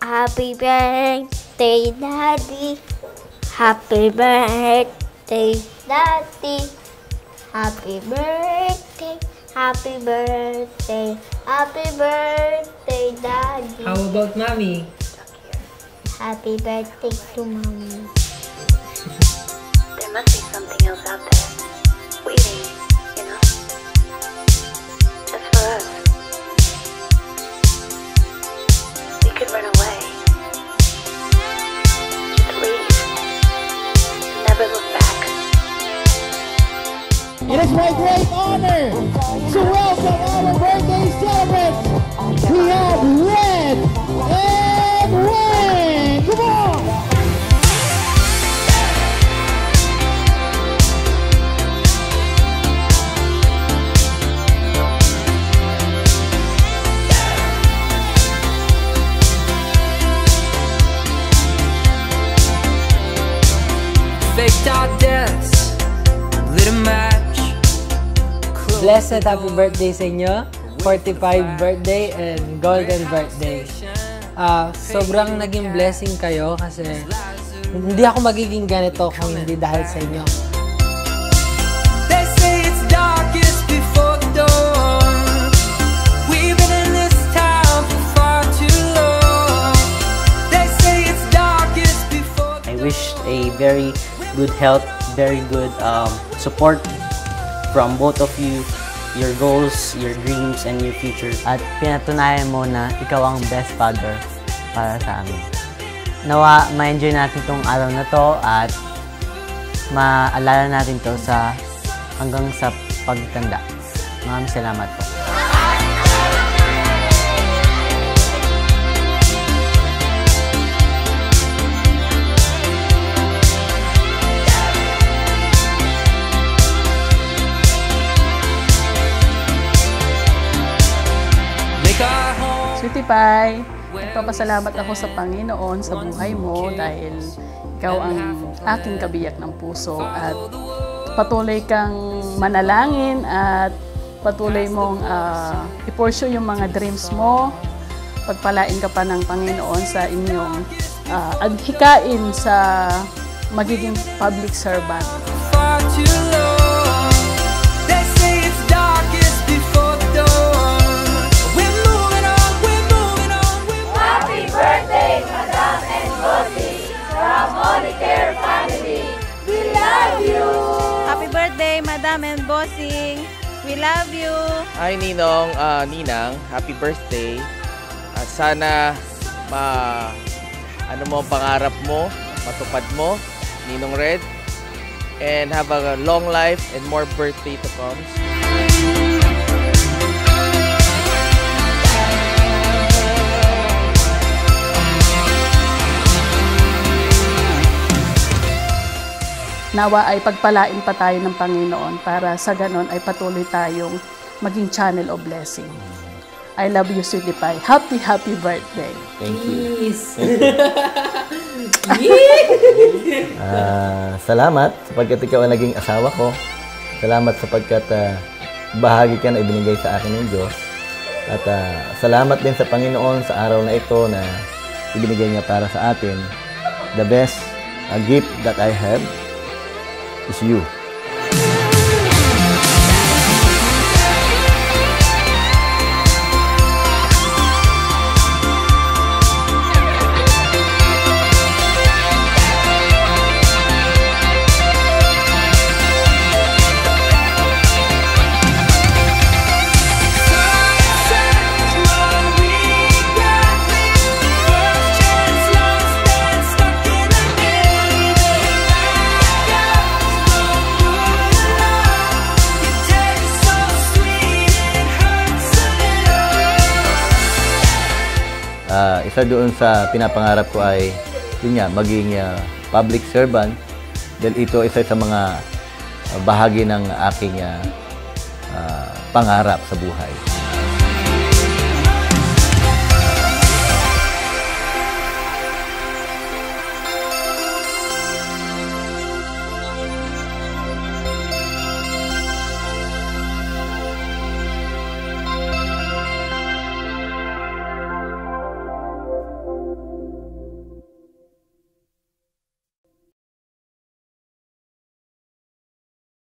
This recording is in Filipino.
Happy birthday, Daddy. Happy birthday, Daddy. Happy birthday, happy birthday, happy birthday, Daddy. How about mommy? Happy birthday to Mommy. My great honor to welcome our birthday celebrants. We have Red and Wayne. Come on! Faked our deaths, lit a match. Blessed happy birthday sa inyo. 45 birthday and golden birthday. Ah, sobrang naging blessing kayo kasi hindi ako magiging ganito kung hindi dahil sa inyo. They say it's darkest before the dawn. We've been in this town for far too long. They say it's darkest before the I wish a very good health, very good um, support from both of you, your goals, your dreams, and your future. At pinatunayan mo na ikaw ang best father para sa amin. Nawa, ma-enjoy natin tong araw na to at maalala natin to sa hanggang sa pagtanda. Maraming salamat po. Pie, nagpapasalamat ako sa Panginoon sa buhay mo dahil ikaw ang aking kabiyak ng puso at patuloy kang manalangin at patuloy mong uh, i-pursue yung mga dreams mo. Pagpalain ka pa ng Panginoon sa inyong uh, adhikain sa magiging public servant. Madam and Bossing. We love you. Hi Ninong, ah, Ninang, happy birthday. At sana ma ano mo ang pangarap mo, matupad mo, Ninong Red. And have a long life and more birthday to come. Nawa ay pagpalain pa tayo ng Panginoon para sa ganon ay patuloy tayong maging channel of blessing. I love you, Sweetie Pie. Happy, happy birthday. Thank you. Yes. Ah, salamat sapagkat ikaw ang naging asawa ko. Salamat sapagkat ah, bahagi ka na ibinigay sa akin ng Diyos. At ah, salamat din sa Panginoon sa araw na ito na ibinigay niya para sa atin. The best ah, gift that I have is you. Ah, isa doon sa pinapangarap ko ay yun nga, maging ah, public servant dahil ito isa sa mga ah, bahagi ng aking ah, ah, pangarap sa buhay.